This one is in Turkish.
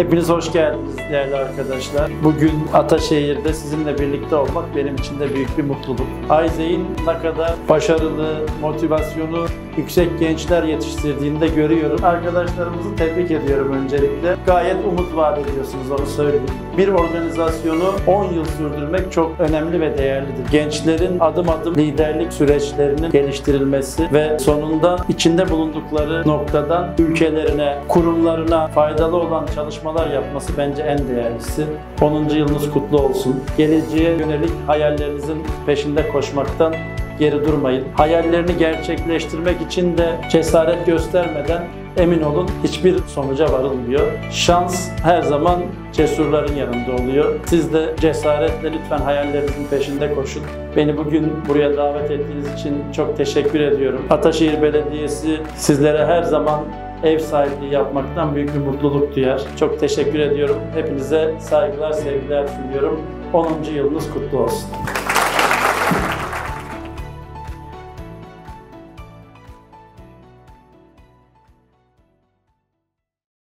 Hepiniz hoş geldiniz değerli arkadaşlar. Bugün Ataşehir'de sizinle birlikte olmak benim için de büyük bir mutluluk. Ayzey'in ne kadar başarılı, motivasyonu yüksek gençler yetiştirdiğini de görüyorum. Arkadaşlarımızı tebrik ediyorum öncelikle. Gayet umut vaat ediyorsunuz onu söyleyeyim. Bir organizasyonu 10 yıl sürdürmek çok önemli ve değerlidir. Gençlerin adım adım liderlik süreçlerinin geliştirilmesi ve sonunda içinde bulundukları noktadan ülkelerine, kurumlarına faydalı olan çalışmalar yapması bence en değerlisi. 10. yılınız kutlu olsun. Geleceğe yönelik hayallerinizin peşinde koşmaktan geri durmayın. Hayallerini gerçekleştirmek için de cesaret göstermeden emin olun hiçbir sonuca varılmıyor. Şans her zaman cesurların yanında oluyor. Siz de cesaretle lütfen hayallerinizin peşinde koşun. Beni bugün buraya davet ettiğiniz için çok teşekkür ediyorum. Ataşehir Belediyesi sizlere her zaman ev sahipliği yapmaktan büyük bir mutluluk duyar. Çok teşekkür ediyorum. Hepinize saygılar, sevgiler sunuyorum. 10. yılınız kutlu olsun.